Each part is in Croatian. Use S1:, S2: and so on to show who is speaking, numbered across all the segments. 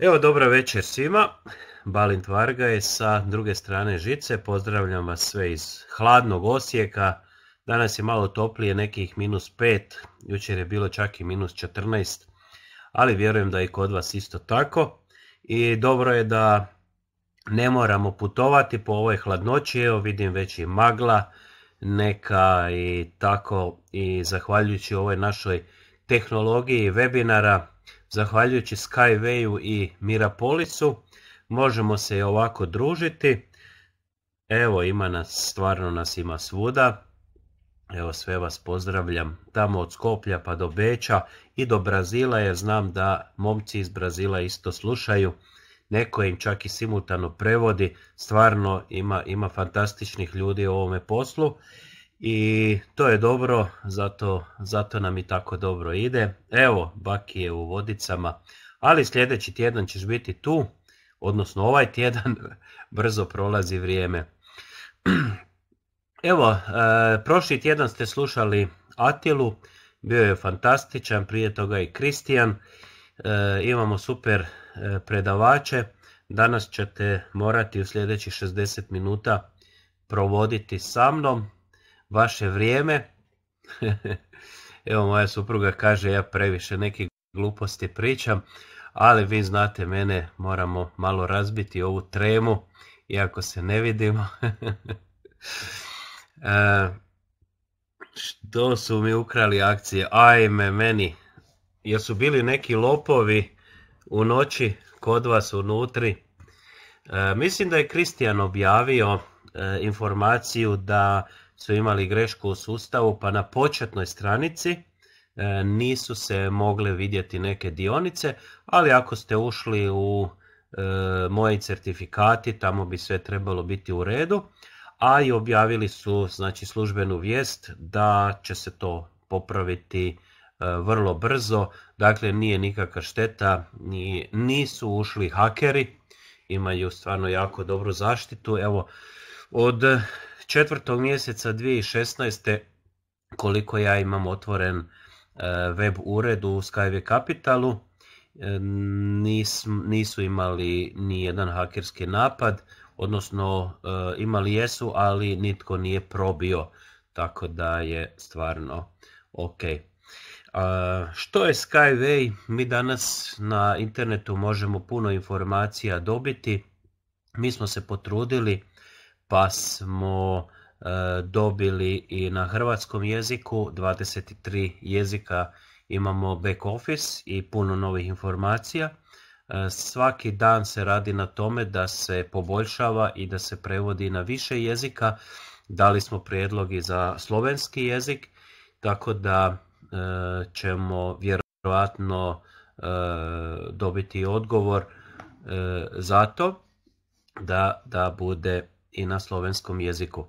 S1: Evo, dobro večer svima. Balint Varga je sa druge strane žice. Pozdravljam vas sve iz hladnog Osijeka. Danas je malo toplije, nekih minus 5. Jučer je bilo čak i minus 14. Ali vjerujem da je i kod vas isto tako. I dobro je da ne moramo putovati po ovoj hladnoći. Evo vidim već i magla neka i tako. I zahvaljujući ovoj našoj tehnologiji webinara Zahvaljujući Skywayu i Mirapolisu možemo se i ovako družiti. Evo ima nas, stvarno nas ima svuda. Evo sve vas pozdravljam tamo od Skoplja pa do Beča i do Brazila jer znam da momci iz Brazila isto slušaju. Neko im čak i simultano prevodi. Stvarno ima, ima fantastičnih ljudi u ovome poslu i to je dobro, zato, zato nam i tako dobro ide. Evo, Baki je u Vodicama, ali sljedeći tjedan ćeš biti tu, odnosno ovaj tjedan, brzo prolazi vrijeme. Evo, e, prošli tjedan ste slušali Atilu, bio je fantastičan, prije toga i Kristijan, e, imamo super e, predavače, danas ćete morati u sljedećih 60 minuta provoditi sa mnom, vaše vrijeme. Evo moja supruga kaže ja previše nekih gluposti pričam, ali vi znate mene, moramo malo razbiti ovu tremu, iako se ne vidimo. e, što su mi ukrali akcije? Ajme meni, jesu bili neki lopovi u noći kod vas unutri? E, mislim da je Kristijan objavio e, informaciju da su imali grešku u sustavu, pa na početnoj stranici e, nisu se mogle vidjeti neke dionice, ali ako ste ušli u e, moji certifikati, tamo bi sve trebalo biti u redu, a i objavili su znači, službenu vijest da će se to popraviti e, vrlo brzo, dakle nije nikakva šteta, nisu ušli hakeri, imaju stvarno jako dobru zaštitu, evo od četvrtog mjeseca 2016. koliko ja imam otvoren e, web ured u Skyway Capitalu, e, nisu imali ni jedan hakerski napad, odnosno e, imali jesu, ali nitko nije probio, tako da je stvarno ok. Što je Skyway? Mi danas na internetu možemo puno informacija dobiti. Mi smo se potrudili pa smo e, dobili i na hrvatskom jeziku 23 jezika imamo back office i puno novih informacija. E, svaki dan se radi na tome da se poboljšava i da se prevodi na više jezika. Dali smo prijedlogi za slovenski jezik, tako da e, ćemo vjerojatno dobiti odgovor za to da, da bude i na slovenskom jeziku.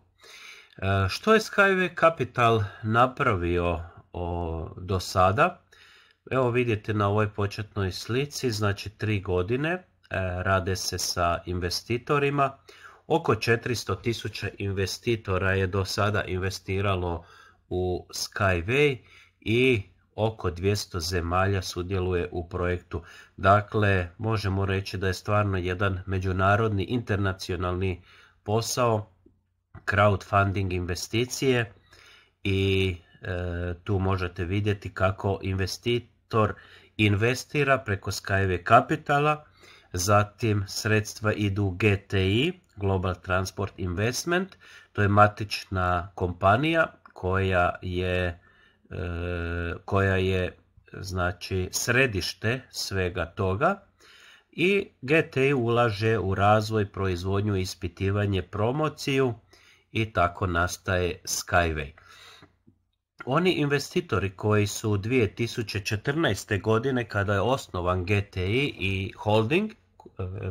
S1: E, što je Skyway Capital napravio do sada? Evo vidite na ovoj početnoj slici, znači tri godine e, rade se sa investitorima. Oko 400 tisuća investitora je do sada investiralo u Skyway i oko 200 zemalja sudjeluje u projektu. Dakle, možemo reći da je stvarno jedan međunarodni internacionalni posao, crowdfunding investicije i e, tu možete vidjeti kako investitor investira preko Skyway Capitala, zatim sredstva idu GTI, Global Transport Investment, to je matična kompanija koja je, e, koja je znači središte svega toga i GTI ulaže u razvoj, proizvodnju, ispitivanje, promociju i tako nastaje Skyway. Oni investitori koji su 2014. godine kada je osnovan GTI i holding,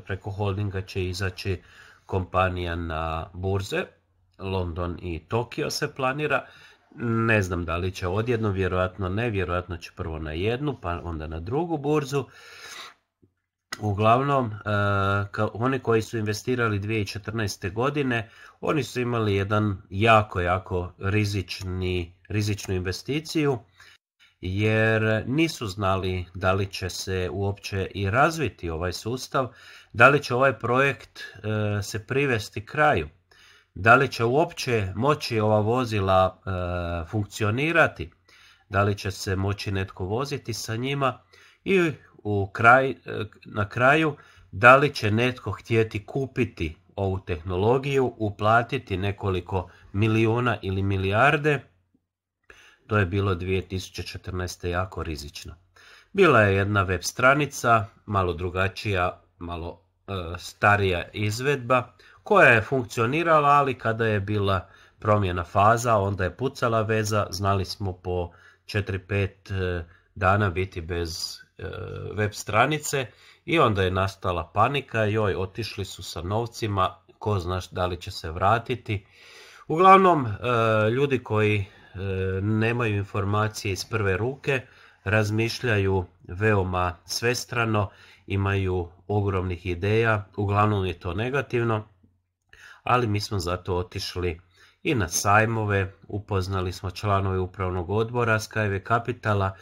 S1: preko holdinga će izaći kompanija na burze, London i Tokio se planira, ne znam da li će odjedno, vjerojatno ne, vjerojatno će prvo na jednu, pa onda na drugu burzu. Uglavnom, e, oni koji su investirali 2014. godine, oni su imali jedan jako, jako rizični, rizičnu investiciju jer nisu znali da li će se uopće i razviti ovaj sustav, da li će ovaj projekt e, se privesti kraju, da li će uopće moći ova vozila e, funkcionirati, da li će se moći netko voziti sa njima i u kraj, na kraju da li će netko htjeti kupiti ovu tehnologiju, uplatiti nekoliko milijuna ili milijarde, to je bilo 2014. jako rizično. Bila je jedna web stranica, malo drugačija, malo e, starija izvedba, koja je funkcionirala, ali kada je bila promjena faza, onda je pucala veza, znali smo po 4-5 e, dana biti bez e, web stranice i onda je nastala panika, joj, otišli su sa novcima, ko znaš da li će se vratiti. Uglavnom, e, ljudi koji e, nemaju informacije iz prve ruke, razmišljaju veoma svestrano, imaju ogromnih ideja, uglavnom je to negativno, ali mi smo zato otišli i na sajmove, upoznali smo članove upravnog odbora Skyway Capitala,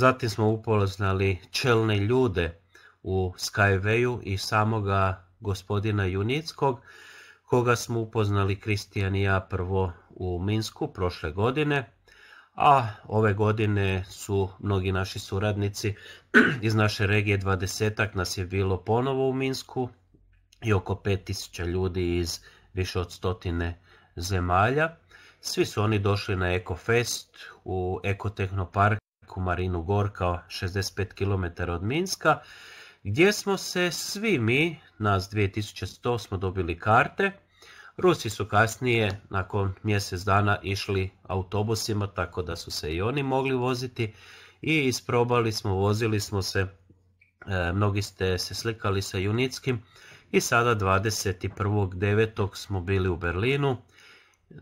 S1: zatim smo upoznali čelne ljude u Skywayu i samoga gospodina Junickog, koga smo upoznali Kristijan i ja prvo u Minsku prošle godine, a ove godine su mnogi naši suradnici iz naše regije, dvadesetak nas je bilo ponovo u Minsku i oko 5000 ljudi iz više od stotine zemalja. Svi su oni došli na EcoFest u Ekotehnoparku Marinu Gorka, 65 km od Minska, gdje smo se svi mi, nas 2100, smo dobili karte. Rusi su kasnije, nakon mjesec dana, išli autobusima, tako da su se i oni mogli voziti i isprobali smo, vozili smo se, e, mnogi ste se slikali sa Junickim i sada 21.9. smo bili u Berlinu,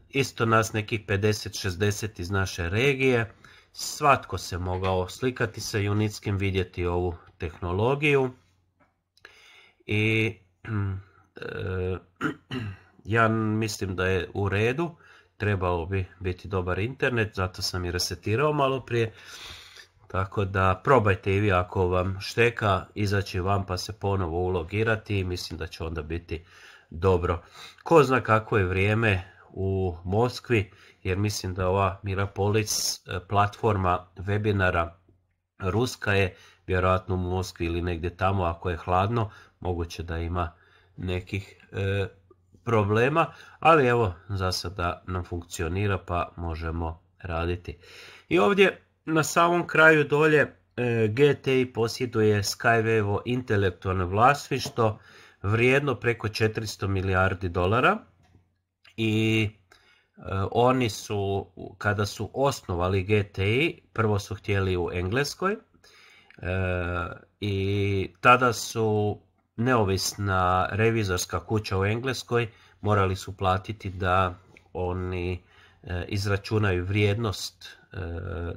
S1: isto nas nekih 50-60 iz naše regije, svatko se mogao slikati sa Junickim, vidjeti ovu tehnologiju i e, ja mislim da je u redu, trebalo bi biti dobar internet, zato sam i resetirao malo prije. Tako da probajte i vi ako vam šteka izaći vam pa se ponovo ulogirati i mislim da će onda biti dobro. Ko zna kako je vrijeme u Moskvi jer mislim da ova Mirapolis e, platforma webinara ruska je vjerojatno u Moskvi ili negdje tamo ako je hladno, moguće da ima nekih e, problema, ali evo za sada nam funkcionira pa možemo raditi. I ovdje na samom kraju dolje e, GTI posjeduje Skywevo intelektualno vlasništvo vrijedno preko 400 milijardi dolara i e, oni su, kada su osnovali GTI, prvo su htjeli u Engleskoj, i tada su neovisna revizorska kuća u Engleskoj morali su platiti da oni e, izračunaju vrijednost e,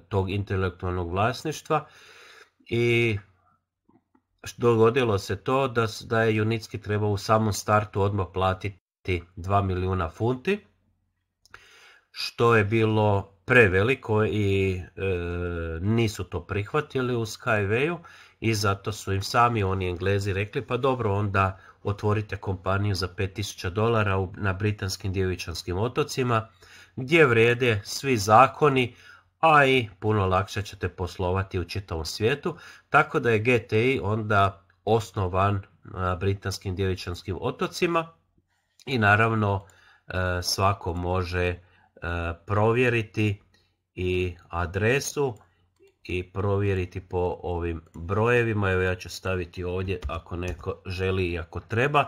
S1: tog intelektualnog vlasništva i dogodilo se to da, da je Junicki trebao u samom startu odmah platiti 2 milijuna funti, što je bilo preveliko i e, nisu to prihvatili u Skywayu i zato su im sami oni englezi rekli pa dobro onda otvorite kompaniju za 5000 dolara na britanskim djevičanskim otocima gdje vrijede svi zakoni, a i puno lakše ćete poslovati u čitavom svijetu, tako da je GTI onda osnovan na britanskim djevičanskim otocima i naravno e, svako može E, provjeriti i adresu i provjeriti po ovim brojevima. Evo ja ću staviti ovdje ako neko želi i ako treba.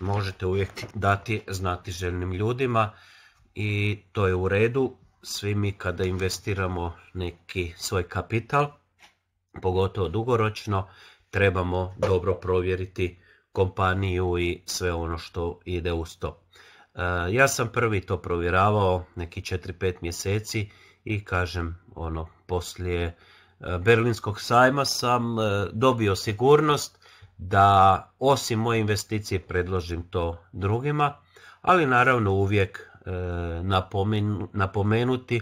S1: Možete uvijek dati znati željnim ljudima i to je u redu. Svi mi kada investiramo neki svoj kapital, pogotovo dugoročno, trebamo dobro provjeriti kompaniju i sve ono što ide uz to. E, ja sam prvi to provjeravao neki 4-5 mjeseci i kažem ono poslije e, Berlinskog sajma sam e, dobio sigurnost da osim moje investicije predložim to drugima, ali naravno uvijek napomenuti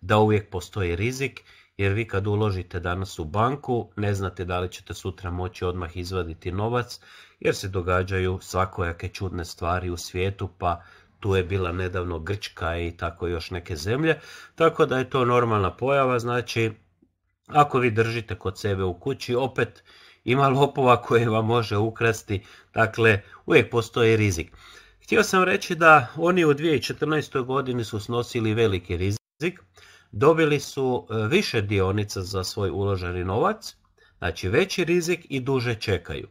S1: da uvijek postoji rizik jer vi kad uložite danas u banku ne znate da li ćete sutra moći odmah izvaditi novac jer se događaju svakojake čudne stvari u svijetu pa tu je bila nedavno Grčka i tako još neke zemlje, tako da je to normalna pojava, znači ako vi držite kod sebe u kući, opet ima lopova koje vam može ukrasti, dakle uvijek postoji rizik. Htio sam reći da oni u 2014. godini su snosili veliki rizik, dobili su e, više dionica za svoj uloženi novac, znači veći rizik i duže čekaju.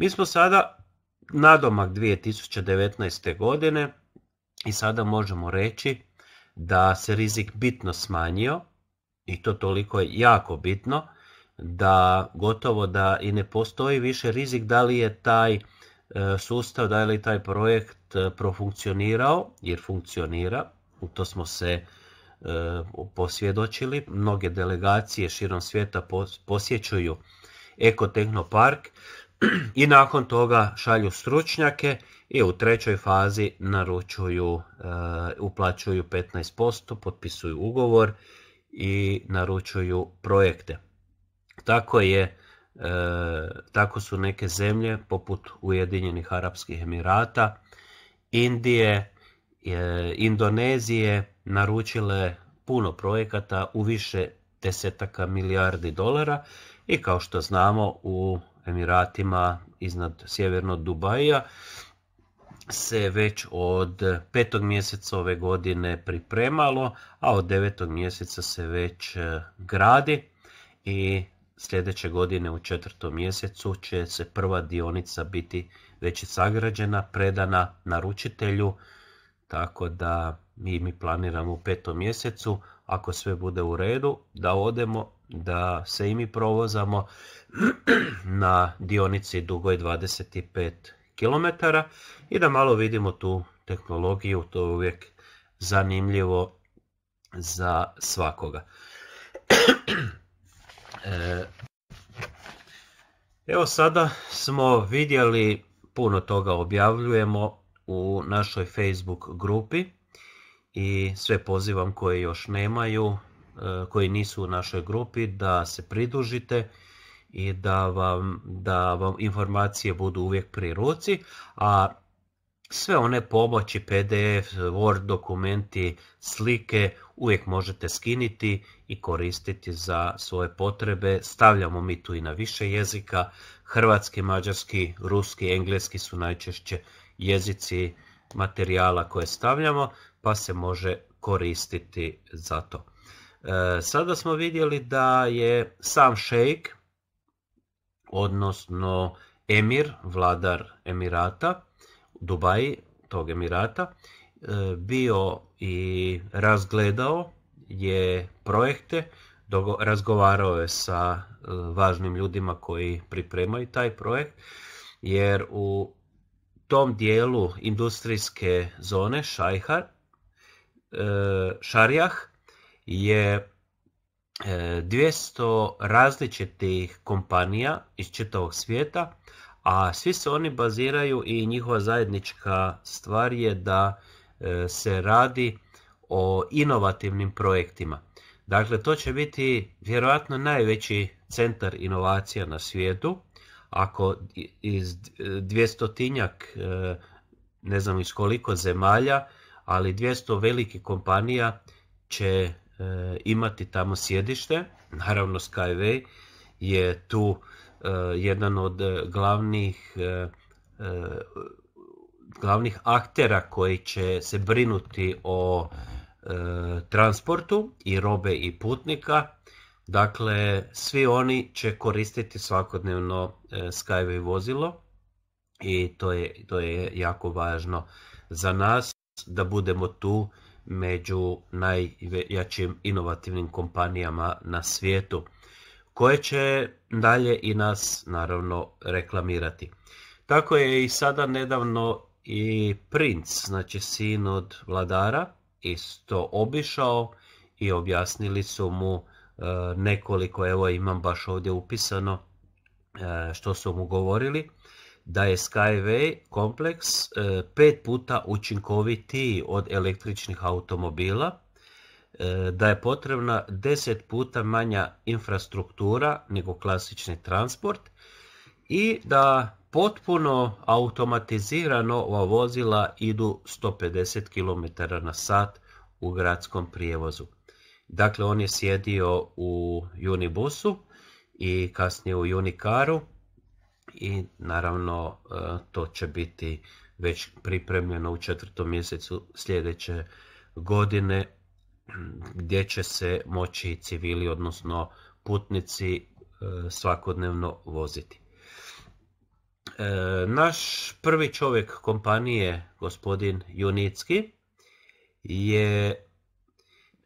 S1: Mi smo sada nadomak 2019. godine i sada možemo reći da se rizik bitno smanjio i to toliko je jako bitno da gotovo da i ne postoji više rizik da li je taj e, sustav, da li taj projekt e, profunkcionirao, jer funkcionira, u to smo se e, posvjedočili. Mnoge delegacije širom svijeta posjećuju Ekotehnopark i nakon toga šalju stručnjake i u trećoj fazi naručuju, uplaćuju 15%, potpisuju ugovor i naručuju projekte. Tako je e, tako su neke zemlje poput Ujedinjenih Arapskih Emirata, Indije, e, Indonezije naručile puno projekata u više desetaka milijardi dolara i kao što znamo u Emiratima iznad sjevernog Dubaja se već od petog mjeseca ove godine pripremalo, a od devetog mjeseca se već e, gradi i sljedeće godine u četvrtom mjesecu će se prva dionica biti već sagrađena, predana naručitelju, tako da mi, mi planiramo u petom mjesecu, ako sve bude u redu, da odemo, da se i mi provozamo na dionici dugoj 25 km i da malo vidimo tu tehnologiju, to je uvijek zanimljivo za svakoga. E, evo sada smo vidjeli, puno toga objavljujemo u našoj Facebook grupi i sve pozivam koji još nemaju, koji nisu u našoj grupi da se pridružite i da vam, da vam informacije budu uvijek pri ruci, a sve one pomoći, PDF, Word dokumenti, slike uvijek možete skiniti i koristiti za svoje potrebe. Stavljamo mi tu i na više jezika, hrvatski, mađarski, ruski, engleski su najčešće jezici materijala koje stavljamo, pa se može koristiti za to. E, sada smo vidjeli da je sam šejk, odnosno emir, vladar Emirata, Dubaji, tog Emirata, e, bio i razgledao je projekte, razgovarao je sa e, važnim ljudima koji pripremaju taj projekt, jer u tom dijelu industrijske zone Šajhar, Šarjah je 200 različitih kompanija iz čitavog svijeta a svi se oni baziraju i njihova zajednička stvar je da e, se radi o inovativnim projektima. Dakle, to će biti vjerojatno najveći centar inovacija na svijetu. Ako iz dvjestotinjak, e, ne znam iz koliko zemalja, ali 200 velikih kompanija će e, imati tamo sjedište. Naravno Skyway je tu Eh, jedan od glavnih eh, glavnih aktera koji će se brinuti o transportu i robe i putnika. Dakle, svi oni će koristiti svakodnevno Skyway vozilo i to je, to je jako važno za nas da budemo tu među najjačim inovativnim kompanijama na svijetu koje će dalje i nas naravno reklamirati. Tako je i sada nedavno i princ, znači sin od vladara, isto obišao i objasnili su mu e, nekoliko, evo imam baš ovdje upisano e, što su mu govorili, da je Skyway kompleks e, pet puta učinkovitiji od električnih automobila, da je potrebna 10 puta manja infrastruktura nego klasični transport i da potpuno automatizirano ova vozila idu 150 km na sat u gradskom prijevozu. Dakle, on je sjedio u Unibusu i kasnije u Unicaru i naravno e, to će biti već pripremljeno u četvrtom mjesecu sljedeće godine gdje će se moći civili, odnosno putnici e, svakodnevno voziti. E, naš prvi čovjek kompanije, gospodin Junicki, je,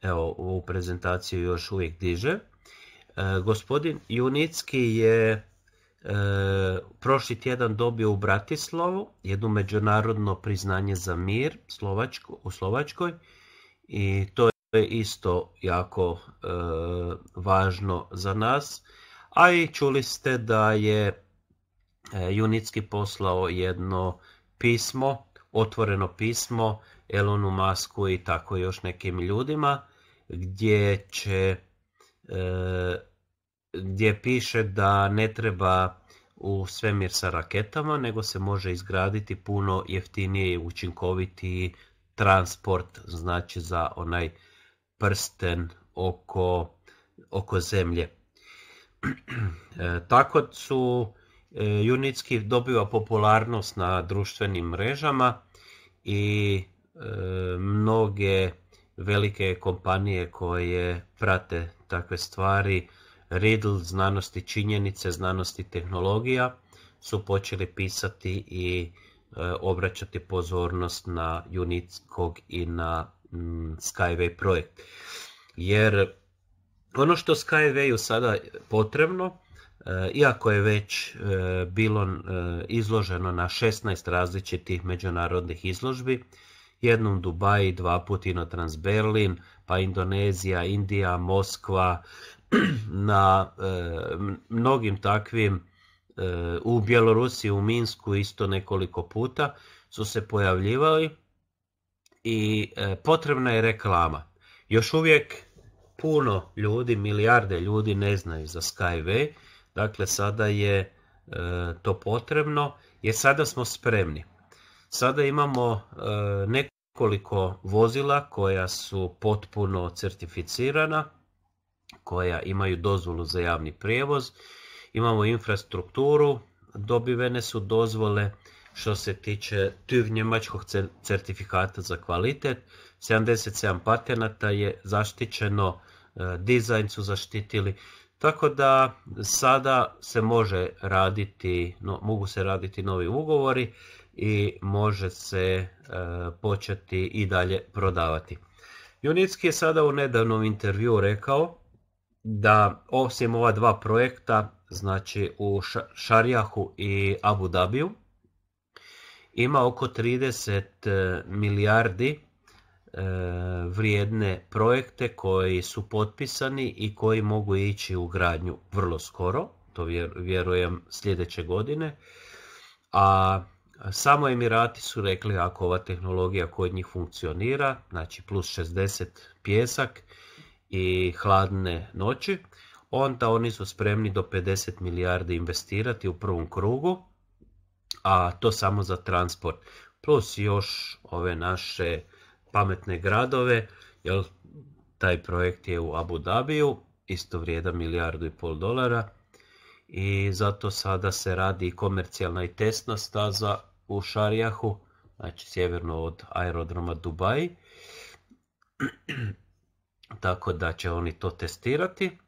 S1: evo ovu prezentaciju još uvijek diže, gospodin Junicki je prošli tjedan dobio u Bratislavu jedno međunarodno priznanje za mir u Slovačkoj i to je isto jako e, važno za nas. A i čuli ste da je e, Junicki poslao jedno pismo, otvoreno pismo Elonu Masku i tako još nekim ljudima gdje će e, gdje piše da ne treba u svemir sa raketama, nego se može izgraditi puno jeftinije i učinkovitiji transport, znači za onaj prsten oko, oko zemlje. E, tako su e, Junicki dobiva popularnost na društvenim mrežama i e, mnoge velike kompanije koje prate takve stvari, Riddle, znanosti činjenice, znanosti tehnologija, su počeli pisati i obraćati pozornost na Unickog i na Mm, Skyway projekt. Jer ono što Skywayu sada potrebno, e, iako je već e, bilo e, izloženo na 16 različitih međunarodnih izložbi, jednom Dubaji, dva puta Transberlin, pa Indonezija, Indija, Moskva, na mnogim takvim u Bjelorusiji, u Minsku isto nekoliko puta su se pojavljivali i e, potrebna je reklama. Još uvijek puno ljudi, milijarde ljudi ne znaju za Skyway, dakle sada je e, to potrebno jer sada smo spremni. Sada imamo e, nekoliko vozila koja su potpuno certificirana, koja imaju dozvolu za javni prijevoz, imamo infrastrukturu, dobivene su dozvole, što se tiče TÜV njemačkog certifikata za kvalitet. 77 patenata je zaštićeno, e, dizajn su zaštitili, tako da sada se može raditi, no, mogu se raditi novi ugovori i može se e, početi i dalje prodavati. Junicki je sada u nedavnom intervju rekao da osim ova dva projekta, znači u Šarjahu i Abu Dhabiju, ima oko 30 e, milijardi e, vrijedne projekte koji su potpisani i koji mogu ići u gradnju vrlo skoro, to vjerujem sljedeće godine. A samo Emirati su rekli ako ova tehnologija kod njih funkcionira, znači plus 60 pjesak i hladne noći, onda oni su spremni do 50 milijardi investirati u prvom krugu a to samo za transport. Plus još ove naše pametne gradove, jer taj projekt je u Abu Dhabiju, isto vrijeda milijardu i pol dolara i zato sada se radi komercijalna i testna staza u Šarijahu, znači sjeverno od aerodroma Dubai. Tako da će oni to testirati.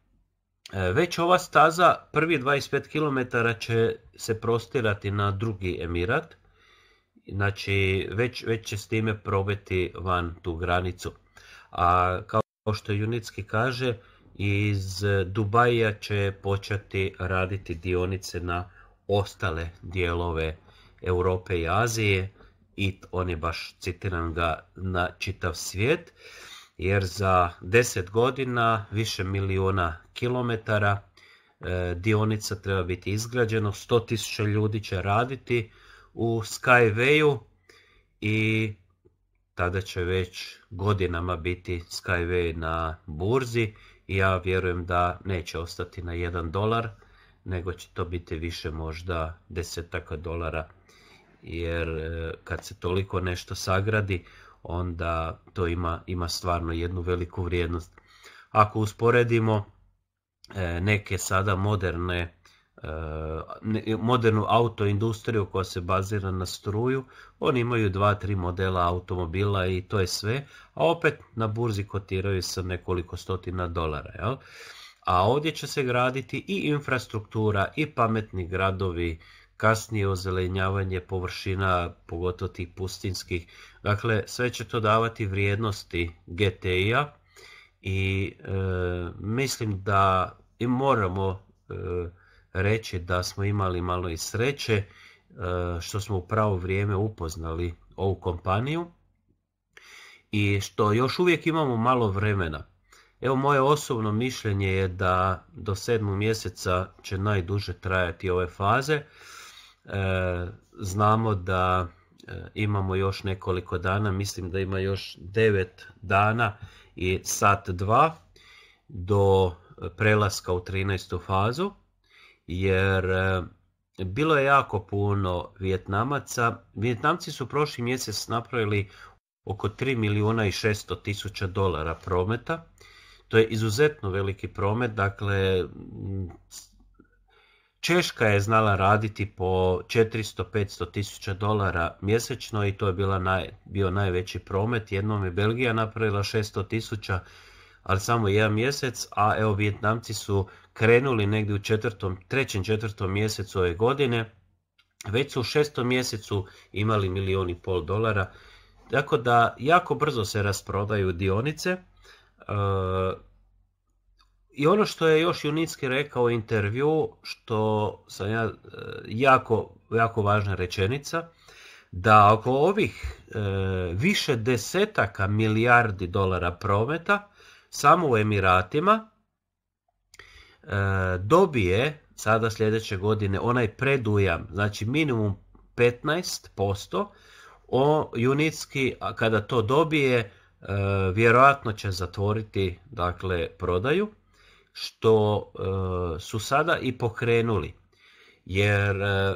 S1: E, već ova staza, prvi 25 km će se prostirati na drugi emirat, znači već, već će s time probiti van tu granicu. A kao što Junicki kaže, iz Dubaja će početi raditi dionice na ostale dijelove Europe i Azije i on je baš, citiram ga, na čitav svijet jer za 10 godina više milijuna kilometara e, dionica treba biti izgrađeno, 100.000 ljudi će raditi u Skywayu i tada će već godinama biti Skyway na burzi i ja vjerujem da neće ostati na 1 dolar, nego će to biti više možda desetaka dolara, jer e, kad se toliko nešto sagradi, onda to ima, ima stvarno jednu veliku vrijednost. Ako usporedimo e, neke sada moderne e, modernu autoindustriju koja se bazira na struju, oni imaju dva, tri modela automobila i to je sve, a opet na burzi kotiraju sa nekoliko stotina dolara. Jel? A ovdje će se graditi i infrastruktura i pametni gradovi, kasnije ozelenjavanje površina, pogotovo tih pustinskih. Dakle, sve će to davati vrijednosti GTI-a i e, mislim da i moramo e, reći da smo imali malo i sreće e, što smo u pravo vrijeme upoznali ovu kompaniju i što još uvijek imamo malo vremena. Evo moje osobno mišljenje je da do sedmog mjeseca će najduže trajati ove faze. E, znamo da imamo još nekoliko dana, mislim da ima još devet dana i sat dva do prelaska u 13. fazu, jer e, bilo je jako puno Vjetnamaca. Vjetnamci su prošli mjesec napravili oko 3 milijuna i 600 tisuća dolara prometa. To je izuzetno veliki promet, dakle Češka je znala raditi po 400-500 tisuća dolara mjesečno i to je bila naj, bio najveći promet. Jednom je Belgija napravila 600 tisuća, ali samo jedan mjesec, a evo Vjetnamci su krenuli negdje u četvrtom, trećem, četvrtom mjesecu ove godine, već su u šestom mjesecu imali milijun i pol dolara, tako da jako brzo se rasprodaju dionice. I ono što je još Junicki rekao u intervju, što sam ja e, jako, jako važna rečenica, da oko ovih e, više desetaka milijardi dolara prometa samo u Emiratima e, dobije sada sljedeće godine onaj predujam, znači minimum 15%, o Junicki kada to dobije e, vjerojatno će zatvoriti dakle prodaju što e, su sada i pokrenuli. Jer e,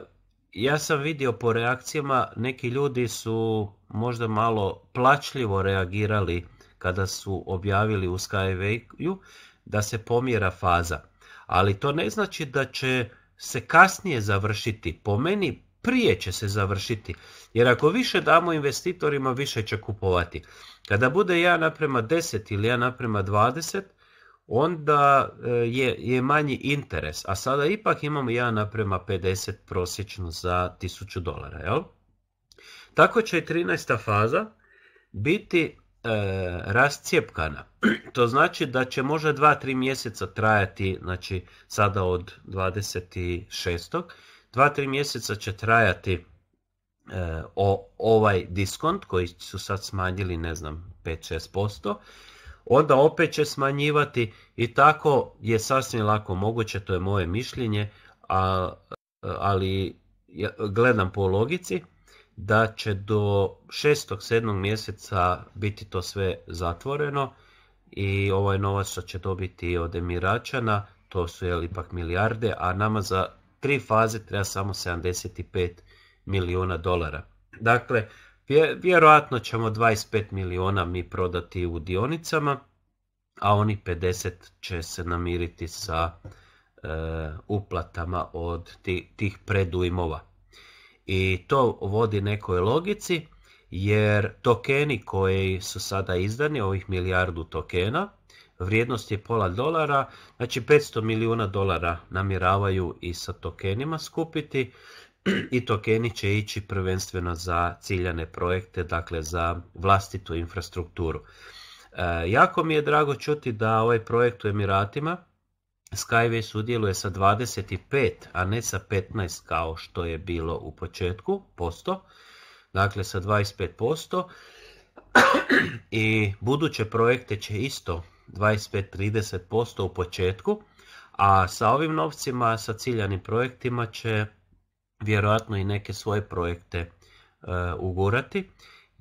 S1: ja sam vidio po reakcijama, neki ljudi su možda malo plačljivo reagirali kada su objavili u Skywayu da se pomjera faza. Ali to ne znači da će se kasnije završiti. Po meni prije će se završiti. Jer ako više damo investitorima, više će kupovati. Kada bude 1 naprema 10 ili 1 naprema 20, onda e, je, je manji interes, a sada ipak imamo 1 naprema 50 prosječno za 1000 dolara. Jel? Tako će i 13. faza biti e, rascijepkana. To znači da će možda 2-3 mjeseca trajati, znači sada od 26. 2-3 mjeseca će trajati e, o, ovaj diskont koji su sad smanjili, ne znam, 5-6%, onda opet će smanjivati i tako je sasvim lako moguće, to je moje mišljenje, a, ali gledam po logici da će do 6. 7. mjeseca biti to sve zatvoreno i ovaj novac će dobiti od Emiračana, to su je ipak milijarde, a nama za tri faze treba samo 75 milijuna dolara. Dakle, Vjerojatno ćemo 25 milijuna mi prodati u dionicama, a oni 50 će se namiriti sa e, uplatama od tih predujmova. I to vodi nekoj logici, jer tokeni koji su sada izdani, ovih milijardu tokena, vrijednost je pola dolara, znači 500 milijuna dolara namjeravaju i sa tokenima skupiti, i tokeni će ići prvenstveno za ciljane projekte, dakle za vlastitu infrastrukturu. E, jako mi je drago čuti da ovaj projekt u Emiratima Skyway sudjeluje sa 25, a ne sa 15 kao što je bilo u početku, posto, dakle sa 25%. I buduće projekte će isto 25-30% u početku, a sa ovim novcima, sa ciljanim projektima će vjerojatno i neke svoje projekte uh, ugurati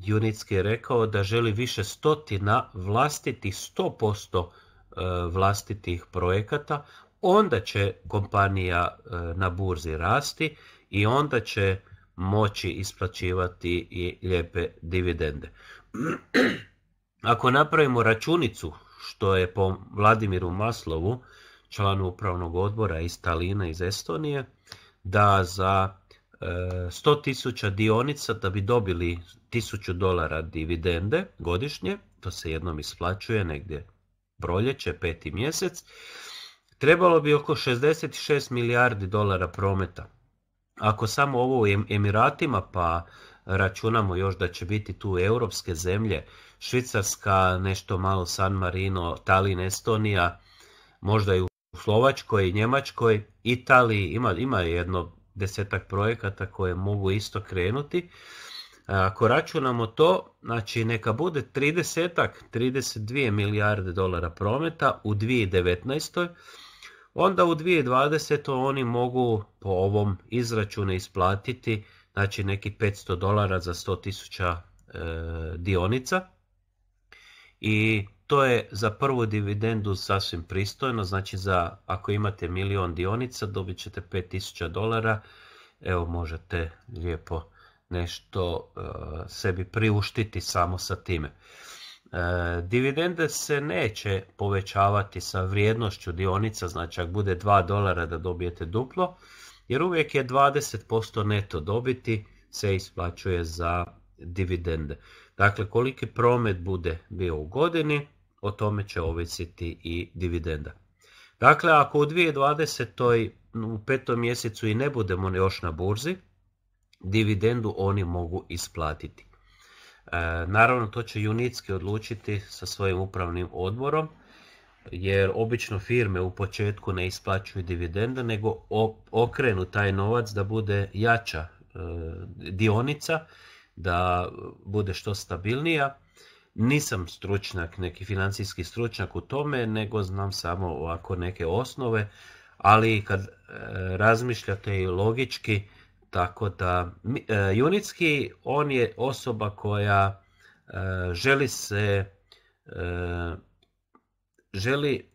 S1: Junicki je rekao da želi više stotina vlastitih 100% e, vlastitih projekata, onda će kompanija e, na burzi rasti i onda će moći isplaćivati i lijepe dividende. Ako napravimo računicu, što je po Vladimiru Maslovu, članu upravnog odbora iz Talina iz Estonije, da za 100.000 e, dionica da bi dobili 1000 dolara dividende godišnje, to se jednom isplaćuje negdje proljeće, peti mjesec, trebalo bi oko 66 milijardi dolara prometa. Ako samo ovo u Emiratima pa računamo još da će biti tu europske zemlje, Švicarska, nešto malo San Marino, Talin, Estonija, možda i u Slovačkoj, Njemačkoj, Italiji, ima, ima jedno desetak projekata koje mogu isto krenuti. Ako računamo to, znači neka bude 30 32 milijarde dolara prometa u 2019. Onda u 2020. oni mogu po ovom izračunu isplatiti znači neki 500 dolara za 100 tisuća e, dionica. I to je za prvu dividendu sasvim pristojno, znači za ako imate milion dionica dobit ćete 5000 dolara, evo možete lijepo nešto e, sebi priuštiti samo sa time. E, dividende se neće povećavati sa vrijednošću dionica, znači ako bude 2 dolara da dobijete duplo, jer uvijek je 20% neto dobiti se isplaćuje za dividende. Dakle, koliki promet bude bio u godini, o tome će ovisiti i dividenda. Dakle, ako u 2020. u petom mjesecu i ne budemo još na burzi, dividendu oni mogu isplatiti. E, naravno, to će Junicki odlučiti sa svojim upravnim odborom, jer obično firme u početku ne isplaćuju dividende, nego okrenu taj novac da bude jača e, dionica, da bude što stabilnija. Nisam stručnjak, neki financijski stručnjak u tome, nego znam samo ovako neke osnove, ali kad e, razmišljate i logički, tako da e, Junicki on je osoba koja želi se želi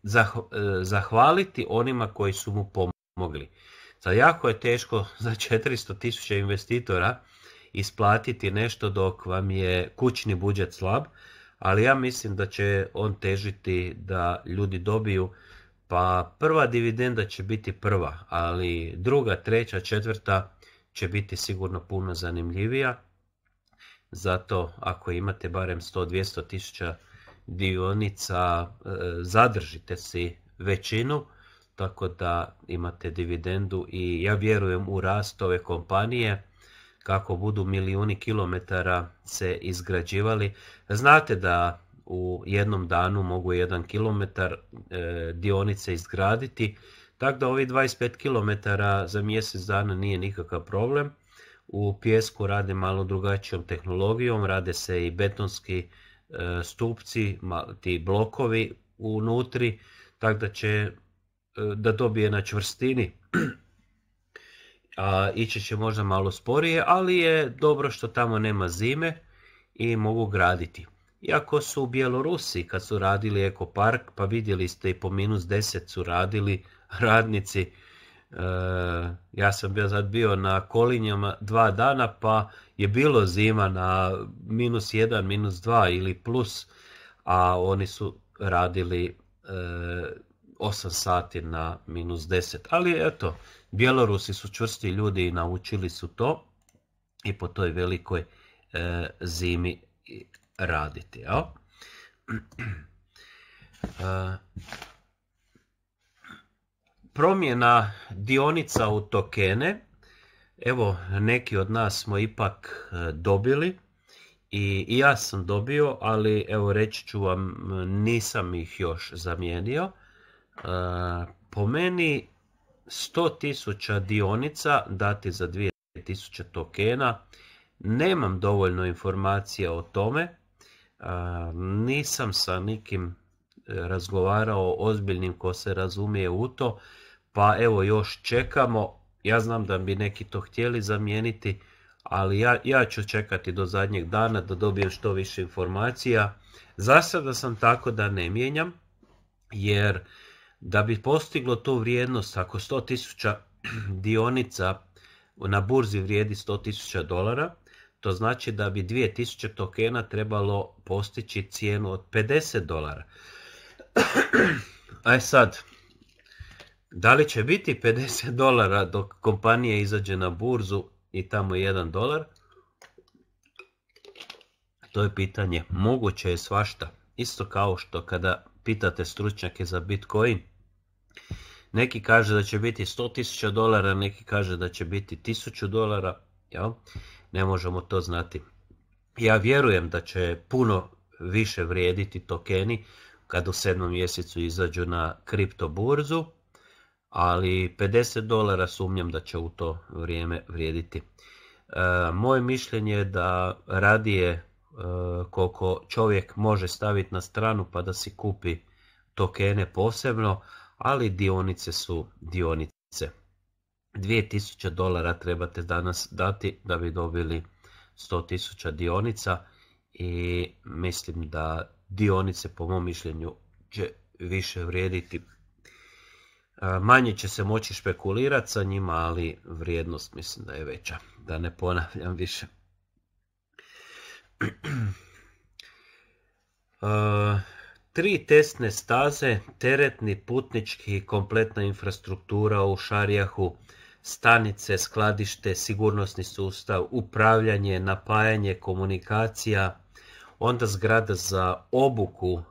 S1: zahvaliti onima koji su mu pomogli. Sad jako je teško za 400 tisuća investitora isplatiti nešto dok vam je kućni budžet slab, ali ja mislim da će on težiti da ljudi dobiju pa prva dividenda će biti prva, ali druga, treća, četvrta će biti sigurno puno zanimljivija. Zato ako imate barem 100-200 tisuća dionica e, zadržite si većinu, tako da imate dividendu i ja vjerujem u rast ove kompanije kako budu milijuni kilometara se izgrađivali. Znate da u jednom danu mogu jedan kilometar e, dionice izgraditi, tako da ovi 25 kilometara za mjesec dana nije nikakav problem. U pjesku rade malo drugačijom tehnologijom, rade se i betonski E, stupci, ti blokovi unutri, tako da će e, da dobije na čvrstini. A ići će možda malo sporije, ali je dobro što tamo nema zime i mogu graditi. Iako su u Bjelorusi kad su radili ekopark, pa vidjeli ste i po minus 10 su radili radnici. E, ja sam bio sad bio na Kolinjama dva dana, pa je bilo zima na minus 1, minus 2 ili plus, a oni su radili e, 8 sati na minus 10. Ali eto, Bjelorusi su čvrsti ljudi i naučili su to i po toj velikoj e, zimi raditi. E, promjena dionica u tokene Evo, neki od nas smo ipak e, dobili i, ja sam dobio, ali evo reći ću vam, nisam ih još zamijenio. E, po meni 100.000 dionica dati za 2000 tokena, nemam dovoljno informacija o tome, e, nisam sa nikim razgovarao ozbiljnim ko se razumije u to, pa evo još čekamo, ja znam da bi neki to htjeli zamijeniti, ali ja, ja ću čekati do zadnjeg dana da dobijem što više informacija. Za sada sam tako da ne mijenjam, jer da bi postiglo tu vrijednost, ako 100.000 dionica na burzi vrijedi 100.000 dolara, to znači da bi 2000 tokena trebalo postići cijenu od 50 dolara. Aj sad, da li će biti 50 dolara dok kompanija izađe na burzu i tamo 1 dolar? To je pitanje. Moguće je svašta. Isto kao što kada pitate stručnjake za Bitcoin, neki kaže da će biti 100.000 dolara, neki kaže da će biti 1000 dolara. Jel? Ne možemo to znati. Ja vjerujem da će puno više vrijediti tokeni kad u sedmom mjesecu izađu na kripto burzu, ali 50 dolara sumnjam da će u to vrijeme vrijediti. E, moje mišljenje je da radije koliko čovjek može staviti na stranu pa da si kupi tokene posebno, ali dionice su dionice. 2000 dolara trebate danas dati da bi dobili 100.000 dionica i mislim da dionice po mom mišljenju će više vrijediti. Manje će se moći špekulirati sa njima, ali vrijednost mislim da je veća. Da ne ponavljam više. Tri testne staze, teretni, putnički i kompletna infrastruktura u Šarijahu, stanice, skladište, sigurnosni sustav, upravljanje, napajanje, komunikacija, onda zgrada za obuku e,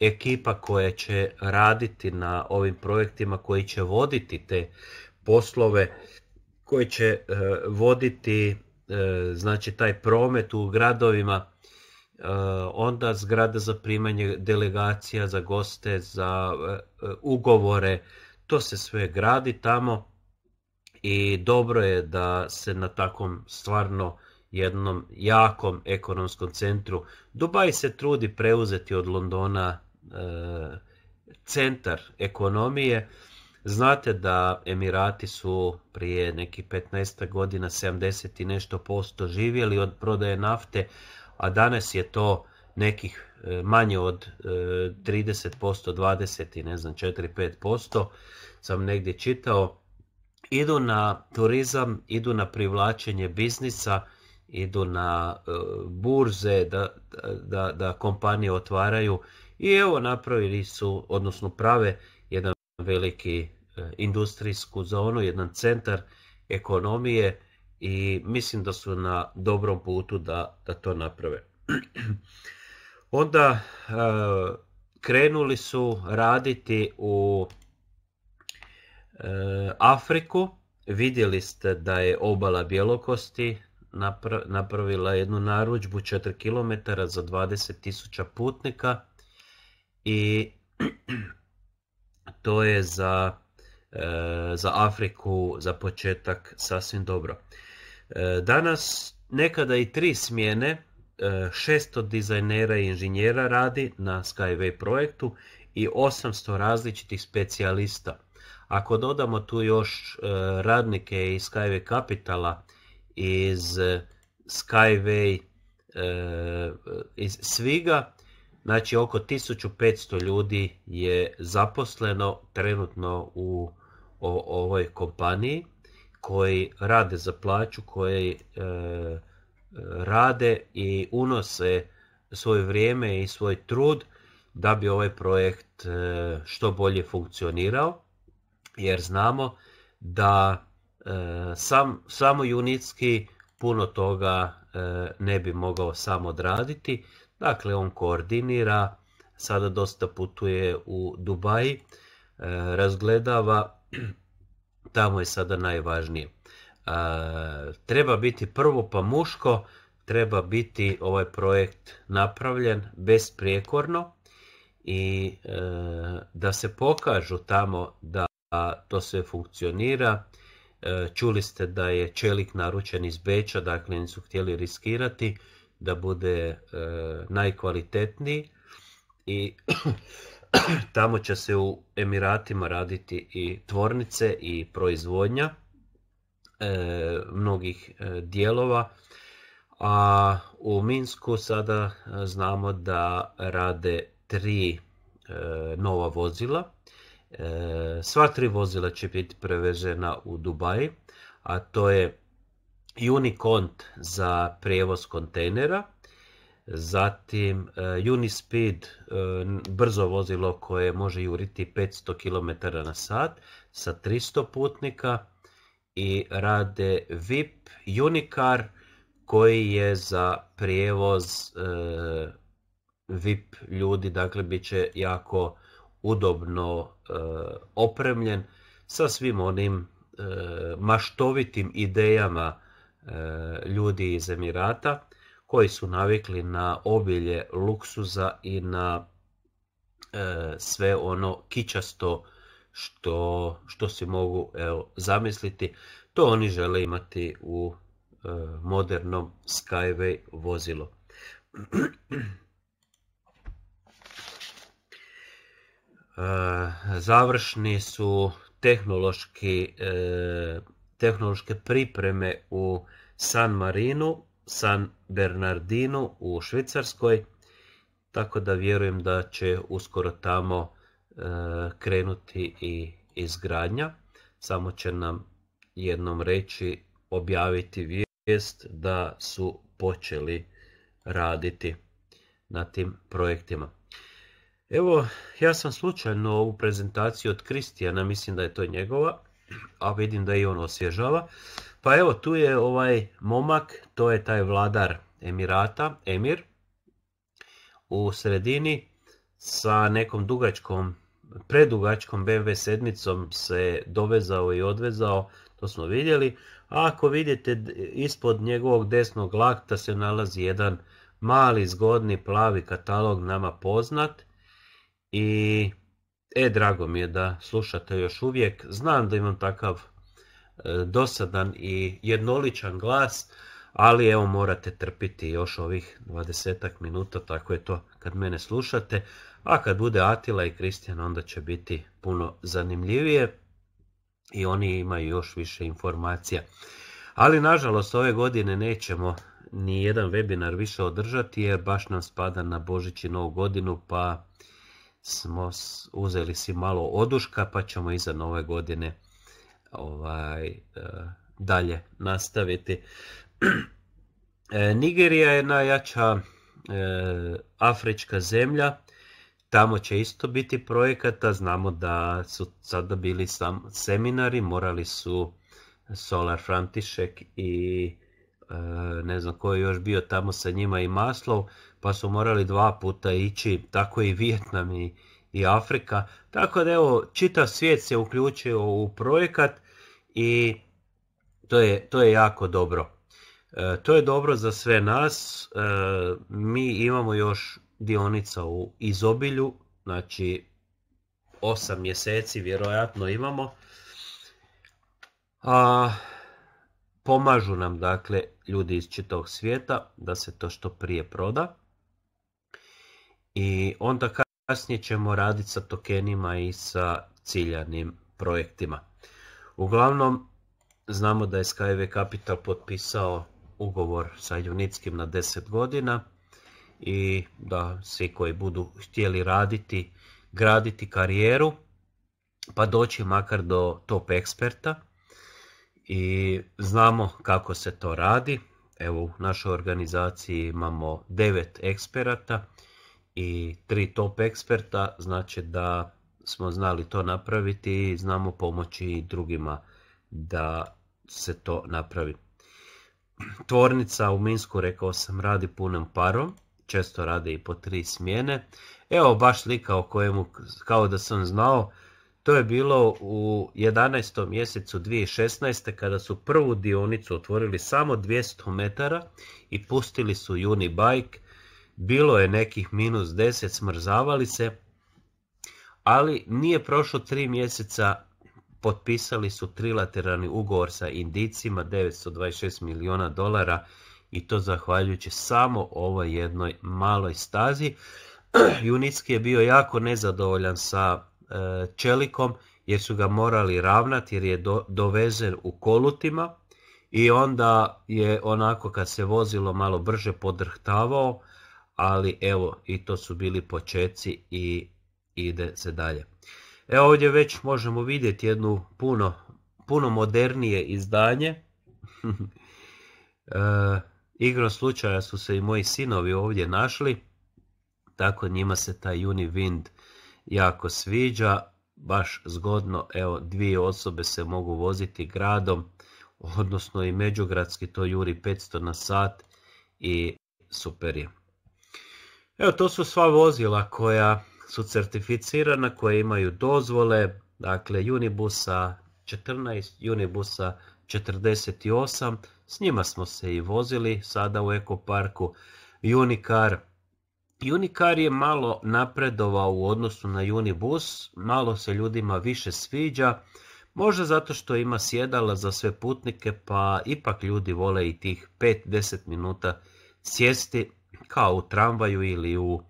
S1: ekipa koja će raditi na ovim projektima, koji će voditi te poslove, koji će e, voditi znači taj promet u gradovima, onda zgrada za primanje delegacija, za goste, za ugovore, to se sve gradi tamo i dobro je da se na takvom stvarno jednom jakom ekonomskom centru. Dubaj se trudi preuzeti od Londona e, centar ekonomije. Znate da Emirati su prije nekih 15 godina 70 i nešto posto živjeli od prodaje nafte, a danas je to nekih e, manje od 30%, 20 i ne znam 4-5%. Sam negdje čitao idu na turizam, idu na privlačenje biznisa, idu na e, burze da, da, da kompanije otvaraju i evo napravili su, odnosno prave veliki e, industrijsku zonu, jedan centar ekonomije i mislim da su na dobrom putu da, da to naprave. Onda e, krenuli su raditi u Afriku, vidjeli ste da je obala Bjelokosti napravila jednu naručbu 4 km za 20.000 putnika i to je za, e, za Afriku za početak sasvim dobro. E, danas nekada i tri smjene, 600 e, dizajnera i inženjera radi na Skyway projektu i 800 različitih specijalista. Ako dodamo tu još radnike iz Skyway Capitala, iz Skyway, iz Sviga, znači oko 1500 ljudi je zaposleno trenutno u ovoj kompaniji koji rade za plaću, koji e, rade i unose svoje vrijeme i svoj trud da bi ovaj projekt što bolje funkcionirao jer znamo da e, sam, samo Junitski puno toga e, ne bi mogao sam odraditi. Dakle, on koordinira, sada dosta putuje u Dubaji, e, razgledava, tamo je sada najvažnije. Treba biti prvo pa muško, treba biti ovaj projekt napravljen besprijekorno i da se pokažu tamo da to sve funkcionira. E, čuli ste da je čelik naručen iz Beča, dakle nisu htjeli riskirati da bude e, najkvalitetniji i tamo će se u Emiratima raditi i tvornice i proizvodnja. mnogih dijelova, a u Minsku sada znamo da rade tri nova vozila. Sva tri vozila će biti prevežena u Dubaji, a to je Unicont za prijevoz kontejnera, zatim e, Unispeed, e, brzo vozilo koje može juriti 500 km na sat sa 300 putnika i rade VIP Unicar koji je za prijevoz e, VIP ljudi, dakle bit će jako udobno opremljen sa svim onim maštovitim idejama ljudi iz Emirata koji su navikli na obilje luksuza i na e, sve ono kičasto što, što si mogu evo, zamisliti. To oni žele imati u e, modernom Skyway vozilo. E, završni su tehnološki, tehnološke pripreme u San Marinu San Bernardinu u Švicarskoj, tako da vjerujem da će uskoro tamo e, krenuti i izgradnja. Samo će nam jednom reći, objaviti vijest da su počeli raditi na tim projektima. Evo, ja sam slučajno ovu prezentaciju od Kristijana, mislim da je to njegova, a vidim da i on osvježava. Pa evo, tu je ovaj momak, to je taj vladar Emirata, Emir, u sredini sa nekom dugačkom, predugačkom BMW sedmicom se dovezao i odvezao, to smo vidjeli. A ako vidite, ispod njegovog desnog lakta se nalazi jedan mali, zgodni, plavi katalog nama poznat. I, e, drago mi je da slušate još uvijek. Znam da imam takav dosadan i jednoličan glas, ali evo morate trpiti još ovih 20 minuta, tako je to kad mene slušate, a kad bude Atila i Kristijan onda će biti puno zanimljivije i oni imaju još više informacija. Ali nažalost ove godine nećemo ni jedan webinar više održati jer baš nam spada na Božić i Novu godinu pa smo uzeli si malo oduška pa ćemo iza nove godine ovaj, e, dalje nastaviti. E, Nigerija je najjača e, afrička zemlja, tamo će isto biti projekata, znamo da su sada bili sam seminari, morali su Solar František i ne znam ko je još bio tamo sa njima i Maslov, pa su morali dva puta ići, tako i Vijetnam i, i Afrika. Tako da evo, čitav svijet se uključio u projekat i to je, to je jako dobro. E, to je dobro za sve nas. E, mi imamo još dionica u izobilju, znači 8 mjeseci vjerojatno imamo. A pomažu nam dakle ljudi iz čitavog svijeta da se to što prije proda. I onda kasnije ćemo raditi sa tokenima i sa ciljanim projektima. Uglavnom, znamo da je Skyway Capital potpisao ugovor sa Junickim na 10 godina i da svi koji budu htjeli raditi, graditi karijeru, pa doći makar do top eksperta i znamo kako se to radi. Evo u našoj organizaciji imamo 9 eksperata i 3 top eksperta, znači da smo znali to napraviti i znamo pomoći i drugima da se to napravi. Tvornica u Minsku, rekao sam, radi punom parom, često rade i po tri smjene. Evo baš slika o kojemu, kao da sam znao, to je bilo u 11. mjesecu 2016. kada su prvu dionicu otvorili samo 200 metara i pustili su Unibike. Bilo je nekih minus 10, smrzavali se, ali nije prošlo tri mjeseca potpisali su trilateralni ugovor sa Indicima 926 milijuna dolara i to zahvaljujući samo ovoj jednoj maloj stazi. Junicki je bio jako nezadovoljan sa e, čelikom jer su ga morali ravnati jer je dovezen u kolutima i onda je onako kad se vozilo malo brže podrhtavao, ali evo i to su bili počeci i ide se dalje. Evo ovdje već možemo vidjeti jednu puno, puno modernije izdanje. e, igrom slučaja su se i moji sinovi ovdje našli, tako njima se taj Uniwind jako sviđa, baš zgodno, evo dvije osobe se mogu voziti gradom, odnosno i međugradski to juri 500 na sat i super je. Evo to su sva vozila koja su certificirana, koje imaju dozvole, dakle Unibusa 14, Unibusa 48, s njima smo se i vozili sada u ekoparku, Unicar, Unicar je malo napredovao u odnosu na Unibus, malo se ljudima više sviđa, možda zato što ima sjedala za sve putnike, pa ipak ljudi vole i tih 5-10 minuta sjesti kao u tramvaju ili u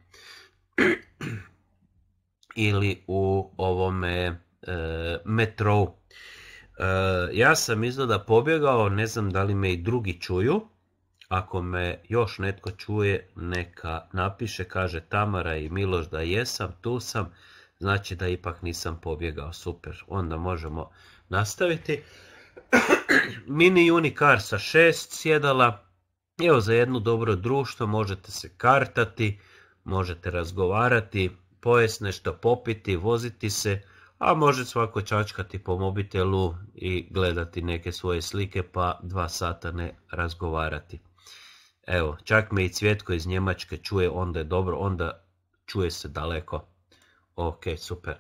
S1: ili u ovome e, metrou. E, ja sam izgleda pobjegao, ne znam da li me i drugi čuju. Ako me još netko čuje, neka napiše, kaže Tamara i Miloš da jesam, tu sam, znači da ipak nisam pobjegao, super. Onda možemo nastaviti. Mini Unicar sa šest sjedala, evo za jedno dobro društvo možete se kartati, možete razgovarati, pojest nešto popiti, voziti se, a može svako čačkati po mobitelu i gledati neke svoje slike pa dva sata ne razgovarati. Evo, čak me i Cvjetko iz Njemačke čuje, onda je dobro, onda čuje se daleko. Ok, super.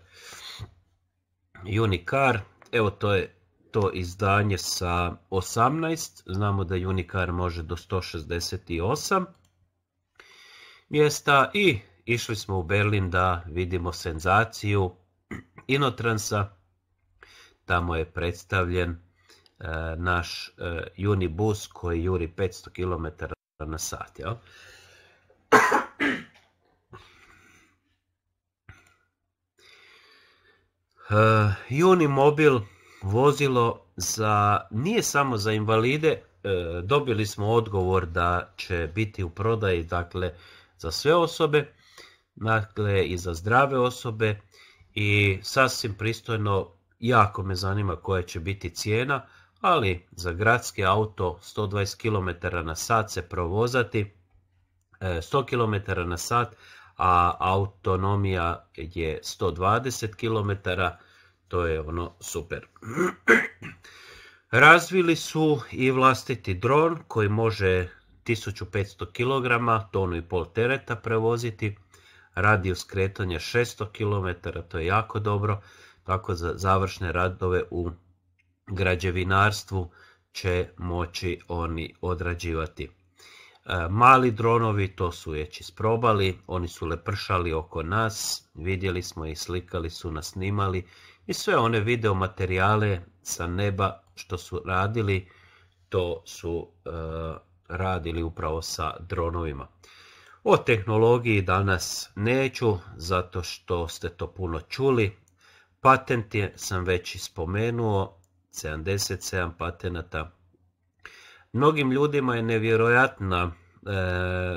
S1: Unicar, evo to je to izdanje sa 18, znamo da Unicar može do 168 mjesta i išli smo u Berlin da vidimo senzaciju Inotransa, tamo je predstavljen e, naš e, Unibus koji juri 500 km na sat. Jel? Uh, Unimobil vozilo za, nije samo za invalide, uh, dobili smo odgovor da će biti u prodaji dakle, za sve osobe, dakle i za zdrave osobe i sasvim pristojno, jako me zanima koja će biti cijena, ali za gradski auto 120 km na sat se provozati, 100 km na sat, a autonomija je 120 km, to je ono super. Razvili su i vlastiti dron koji može 1500 kg, tonu i pol tereta prevoziti, radijus kretanja 600 km, to je jako dobro, tako za završne radove u građevinarstvu će moći oni odrađivati. E, mali dronovi, to su već isprobali, oni su lepršali oko nas, vidjeli smo i slikali su nas snimali i sve one video materijale sa neba što su radili, to su e, radili upravo sa dronovima. O tehnologiji danas neću, zato što ste to puno čuli. Patent je sam već spomenuo, 77 patenata. Mnogim ljudima je nevjerojatna e,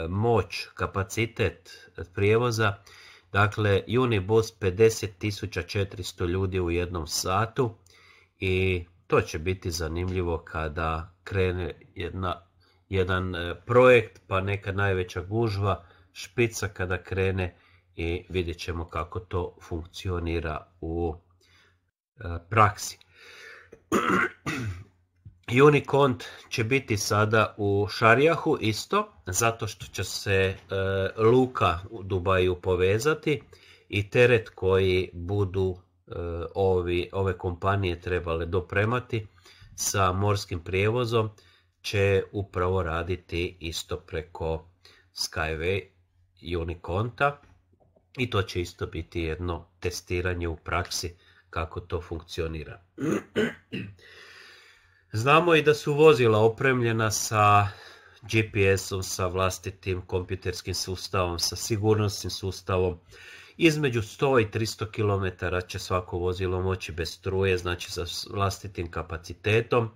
S1: moć, kapacitet prijevoza. Dakle, Unibus 50.400 ljudi u jednom satu i to će biti zanimljivo kada krene jedna, jedan e, projekt, pa neka najveća gužva, špica kada krene i vidjet ćemo kako to funkcionira u e, praksi. Unicont će biti sada u Šarijahu isto, zato što će se e, luka u Dubaju povezati i teret koji budu e, ovi, ove kompanije trebale dopremati sa morskim prijevozom će upravo raditi isto preko Skyway Uniconta i to će isto biti jedno testiranje u praksi kako to funkcionira. Znamo i da su vozila opremljena sa GPS-om, sa vlastitim kompjuterskim sustavom, sa sigurnosnim sustavom. Između 100 i 300 km će svako vozilo moći bez struje, znači sa vlastitim kapacitetom.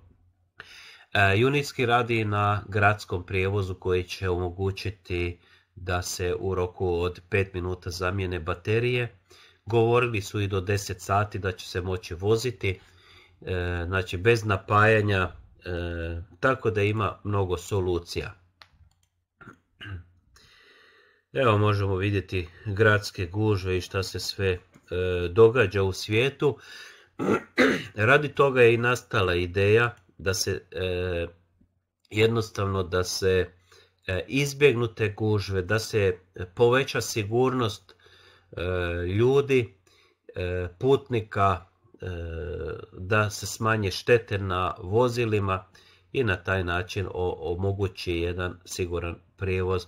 S1: Unitski radi na gradskom prijevozu koji će omogućiti da se u roku od 5 minuta zamijene baterije. Govorili su i do 10 sati da će se moći voziti, e, znači bez napajanja, e, tako da ima mnogo solucija. Evo možemo vidjeti gradske gužve i šta se sve e, događa u svijetu. Radi toga je i nastala ideja da se jednostavno da se E, izbjegnute gužve, da se poveća sigurnost e, ljudi, e, putnika, da se smanje štete na vozilima i na taj način omogući jedan siguran prijevoz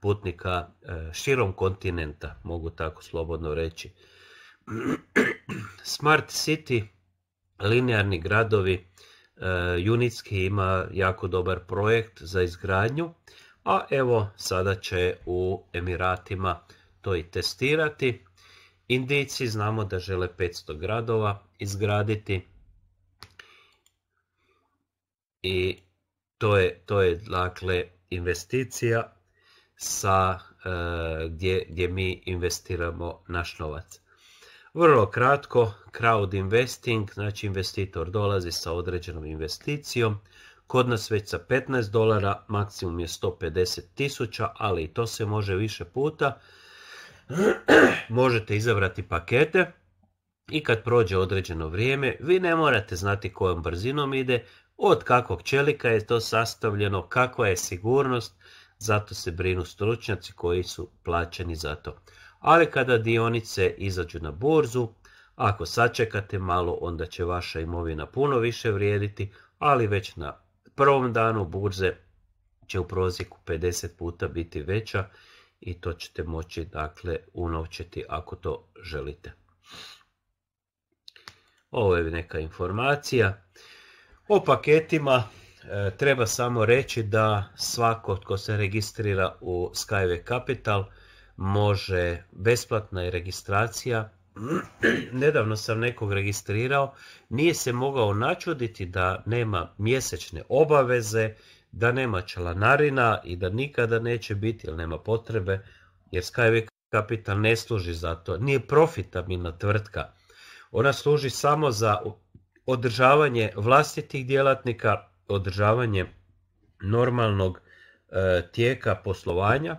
S1: putnika širom kontinenta, mogu tako slobodno reći. Smart City, linearni gradovi, Unitski ima jako dobar projekt za izgradnju a evo sada će u Emiratima to i testirati. Indijci znamo da žele 500 gradova izgraditi i to je, to je dakle investicija sa, e, gdje, gdje mi investiramo naš novac. Vrlo kratko, crowd investing, znači investitor dolazi sa određenom investicijom, Kod nas već sa 15 dolara, maksimum je 150 tisuća, ali i to se može više puta. Možete izabrati pakete i kad prođe određeno vrijeme, vi ne morate znati kojom brzinom ide, od kakvog čelika je to sastavljeno, kakva je sigurnost, zato se brinu stručnjaci koji su plaćeni za to. Ali kada dionice izađu na burzu, ako sačekate malo, onda će vaša imovina puno više vrijediti, ali već na prvom danu burze će u prosjeku 50 puta biti veća i to ćete moći dakle unovčiti ako to želite. Ovo je neka informacija. O paketima e, treba samo reći da svako tko se registrira u Skyway Capital može besplatna je registracija nedavno sam nekog registrirao, nije se mogao načuditi da nema mjesečne obaveze, da nema članarina i da nikada neće biti, jer nema potrebe, jer Skyway Capital ne služi za to. Nije profitabilna tvrtka. Ona služi samo za održavanje vlastitih djelatnika, održavanje normalnog e, tijeka poslovanja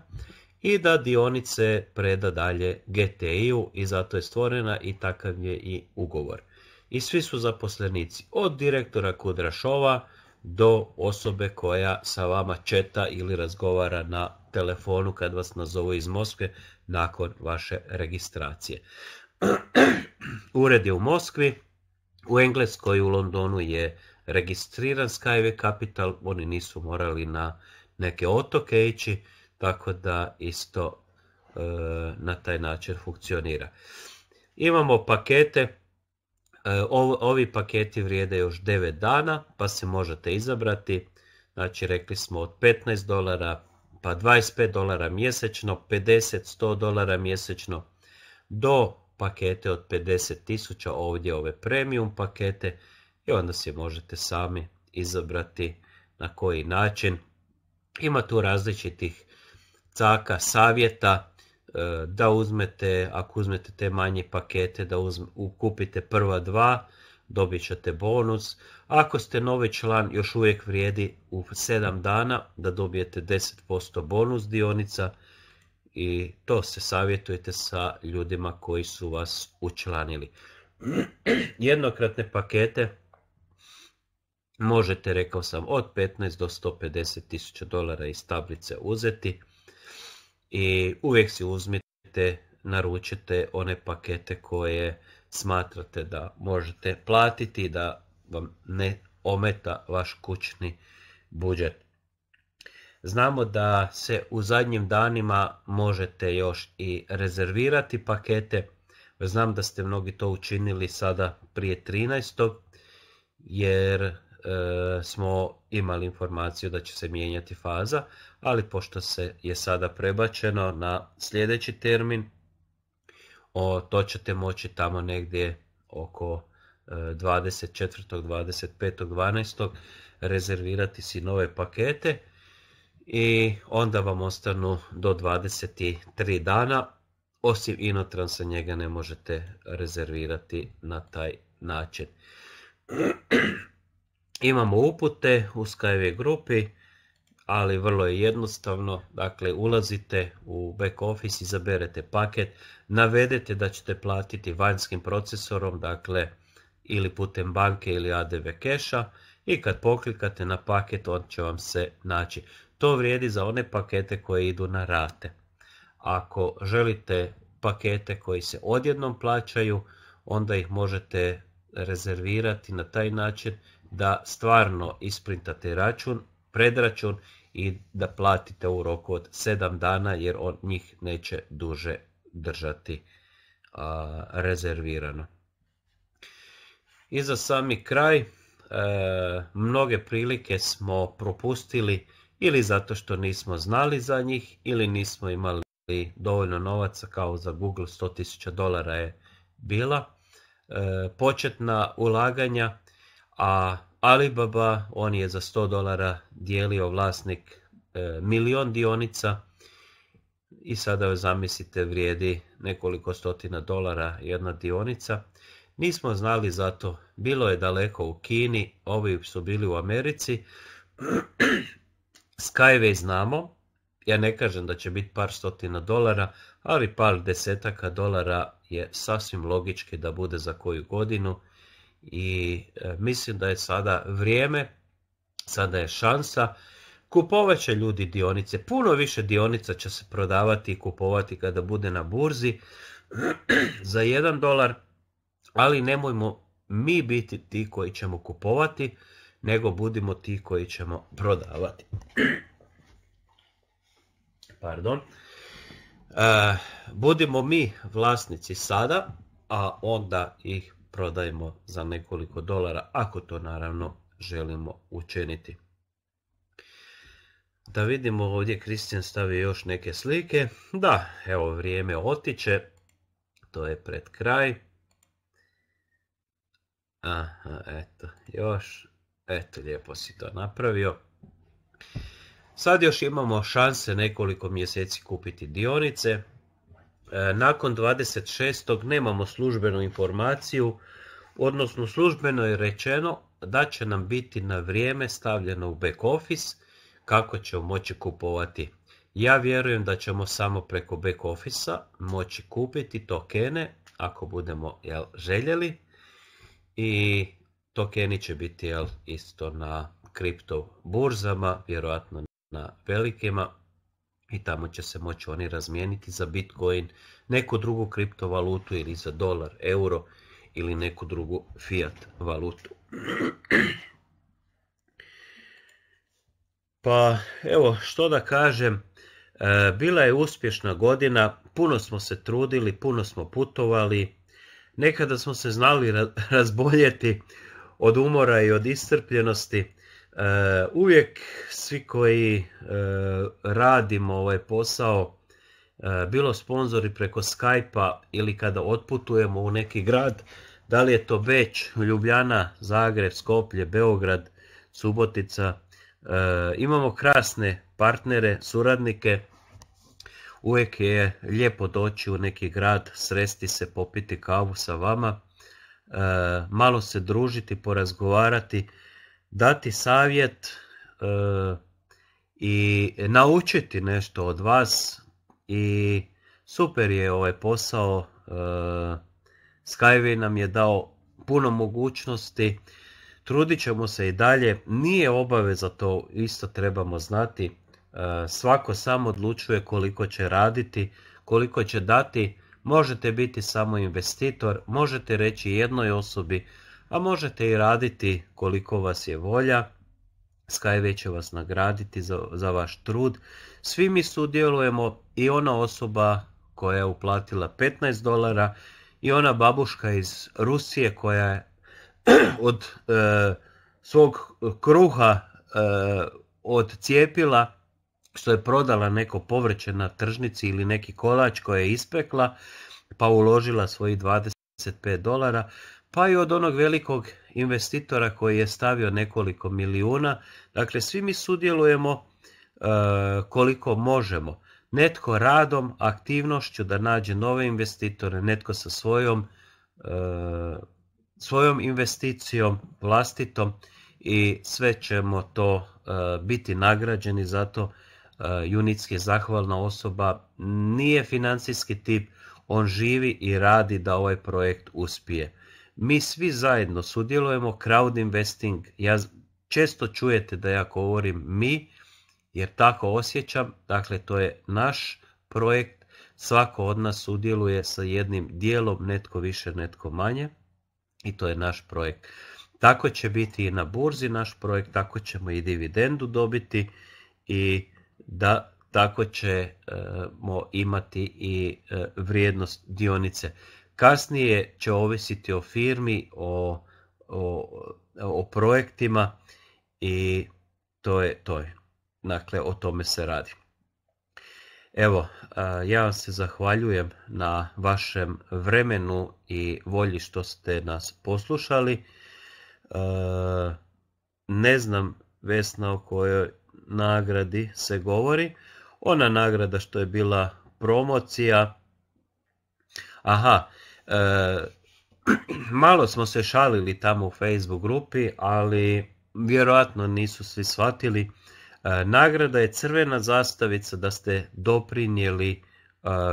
S1: i da dionice preda dalje GTI-u i zato je stvorena i takav je i ugovor. I svi su zaposlenici, od direktora Kudrašova do osobe koja sa vama četa ili razgovara na telefonu kad vas nazovu iz Moskve nakon vaše registracije. Ured je u Moskvi, u Engleskoj u Londonu je registriran Skyway Capital, oni nisu morali na neke otoke ići, tako da isto e, na taj način funkcionira. Imamo pakete, ovi paketi vrijede još 9 dana, pa se možete izabrati, znači rekli smo od 15 dolara, pa 25 dolara mjesečno, 50, 100 dolara mjesečno, do pakete od 50 tisuća, ovdje ove premium pakete, i onda se možete sami izabrati na koji način. Ima tu različitih caka savjeta e, da uzmete, ako uzmete te manje pakete, da kupite prva dva, dobit ćete bonus. Ako ste novi član, još uvijek vrijedi u 7 dana da dobijete 10% bonus dionica i to se savjetujete sa ljudima koji su vas učlanili. Jednokratne pakete možete, rekao sam, od 15 do 150 tisuća dolara iz tablice uzeti i uvijek si uzmite, naručite one pakete koje smatrate da možete platiti da vam ne ometa vaš kućni budžet. Znamo da se u zadnjim danima možete još i rezervirati pakete. Znam da ste mnogi to učinili sada prije 13. jer E, smo imali informaciju da će se mijenjati faza, ali pošto se je sada prebačeno na sljedeći termin, o, to ćete moći tamo negdje oko 24. 25. 12. rezervirati si nove pakete i onda vam ostanu do 23 dana, osim inotransa njega ne možete rezervirati na taj način. Imamo upute u Skyway grupi, ali vrlo je jednostavno, dakle ulazite u back office, izaberete paket, navedete da ćete platiti vanjskim procesorom, dakle ili putem banke ili ADV keša i kad poklikate na paket on će vam se naći. To vrijedi za one pakete koje idu na rate. Ako želite pakete koji se odjednom plaćaju, onda ih možete rezervirati na taj način da stvarno isprintate račun, predračun i da platite u roku od 7 dana jer on njih neće duže držati rezervirano. I za sami kraj, e, mnoge prilike smo propustili ili zato što nismo znali za njih ili nismo imali dovoljno novaca kao za Google 100.000 dolara je bila e, početna ulaganja, a Alibaba on je za 100 dolara dijelio vlasnik e, milion dionica i sada joj zamislite vrijedi nekoliko stotina dolara jedna dionica. Nismo znali za to, bilo je daleko u Kini, ovi su bili u Americi. Skyway znamo, ja ne kažem da će biti par stotina dolara, ali par desetaka dolara je sasvim logički da bude za koju godinu i e, mislim da je sada vrijeme, sada je šansa, kupovat će ljudi dionice, puno više dionica će se prodavati i kupovati kada bude na burzi za jedan dolar, ali nemojmo mi biti ti koji ćemo kupovati, nego budimo ti koji ćemo prodavati. Pardon. E, budimo mi vlasnici sada, a onda ih prodajemo za nekoliko dolara, ako to naravno želimo učiniti. Da vidimo ovdje, Kristijan stavi još neke slike. Da, evo vrijeme otiče, to je pred kraj. Aha, eto, još, eto, lijepo si to napravio. Sad još imamo šanse nekoliko mjeseci kupiti dionice. E, nakon 26. nemamo službenu informaciju, odnosno službeno je rečeno da će nam biti na vrijeme stavljeno u back office kako ćemo moći kupovati. Ja vjerujem da ćemo samo preko back office moći kupiti tokene ako budemo jel, željeli i tokeni će biti jel, isto na kripto burzama, vjerojatno na velikima i tamo će se moći oni razmijeniti za Bitcoin, neku drugu kriptovalutu ili za dolar, euro ili neku drugu fiat valutu. Pa evo što da kažem, e, bila je uspješna godina, puno smo se trudili, puno smo putovali, nekada smo se znali razboljeti od umora i od iscrpljenosti, uvijek svi koji e, radimo ovaj posao, e, bilo sponzori preko Skype-a ili kada otputujemo u neki grad, da li je to Beč, Ljubljana, Zagreb, Skoplje, Beograd, Subotica, imamo krasne partnere, suradnike, uvijek je lijepo doći u neki grad, sresti se, popiti kavu sa vama, malo se družiti, porazgovarati, dati savjet e, i naučiti nešto od vas i super je ovaj posao. E, Skyway nam je dao puno mogućnosti, trudit ćemo se i dalje, nije obaveza to, isto trebamo znati, e, svako sam odlučuje koliko će raditi, koliko će dati, možete biti samo investitor, možete reći jednoj osobi, a možete i raditi koliko vas je volja. Skyway će vas nagraditi za, za vaš trud. Svi mi sudjelujemo i ona osoba koja je uplatila 15 dolara i ona babuška iz Rusije koja je od e, svog kruha e, odcijepila što je prodala neko povrće na tržnici ili neki kolač koje je ispekla pa uložila svojih 25 dolara pa i od onog velikog investitora koji je stavio nekoliko milijuna. Dakle, svi mi sudjelujemo e, koliko možemo. Netko radom, aktivnošću da nađe nove investitore, netko sa svojom, e, svojom investicijom vlastitom i sve ćemo to e, biti nagrađeni zato Junicki je zahvalna osoba, nije financijski tip, on živi i radi da ovaj projekt uspije. Mi svi zajedno sudjelujemo crowd investing. Ja često čujete da ja govorim mi, jer tako osjećam. Dakle, to je naš projekt. Svako od nas sudjeluje sa jednim dijelom, netko više, netko manje. I to je naš projekt. Tako će biti i na burzi naš projekt, tako ćemo i dividendu dobiti i da tako ćemo imati i e, vrijednost dionice. Kasnije će ovisiti o firmi, o, o, o projektima i to je, to je. Dakle, o tome se radi. Evo, ja vam se zahvaljujem na vašem vremenu i volji što ste nas poslušali. Ne znam, Vesna, o kojoj nagradi se govori. Ona nagrada što je bila promocija. Aha, malo smo se šalili tamo u Facebook grupi, ali vjerojatno nisu svi shvatili. E, nagrada je crvena zastavica da ste doprinijeli e,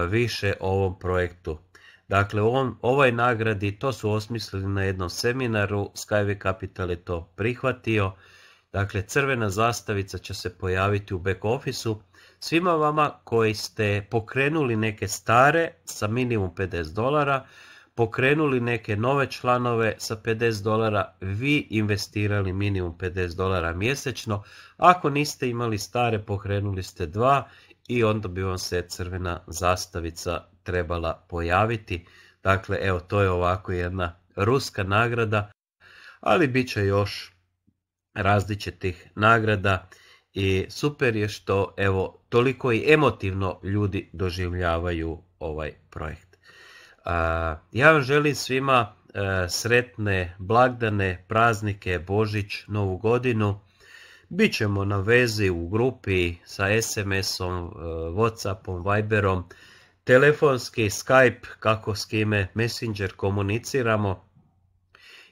S1: više ovom projektu. Dakle, on, ovoj nagradi, to su osmislili na jednom seminaru, Skyway Capital je to prihvatio. Dakle, crvena zastavica će se pojaviti u back officeu Svima vama koji ste pokrenuli neke stare sa minimum 50 dolara, pokrenuli neke nove članove sa 50 dolara, vi investirali minimum 50 dolara mjesečno. Ako niste imali stare, pokrenuli ste dva i onda bi vam se crvena zastavica trebala pojaviti. Dakle, evo, to je ovako jedna ruska nagrada, ali bit će još različitih nagrada i super je što evo toliko i emotivno ljudi doživljavaju ovaj projekt. Ja vam želim svima e, sretne blagdane, praznike, Božić, Novu godinu. Bićemo na vezi u grupi sa SMS-om, e, Whatsappom, Viberom, telefonski, Skype, kako s kime, Messenger komuniciramo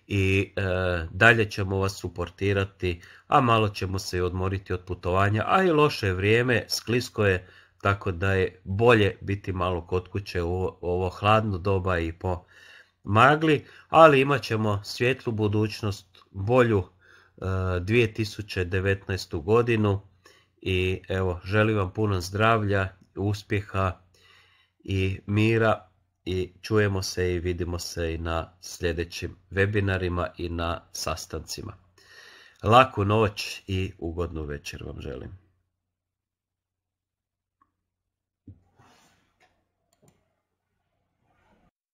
S1: i e, dalje ćemo vas suportirati, a malo ćemo se i odmoriti od putovanja, a i loše vrijeme, sklisko je, tako da je bolje biti malo kod kuće u ovo, hladno doba i po magli, ali imat ćemo svjetlu budućnost, bolju e, 2019. godinu i evo, želim vam puno zdravlja, uspjeha i mira i čujemo se i vidimo se i na sljedećim webinarima i na sastancima. Laku noć i ugodnu večer vam želim.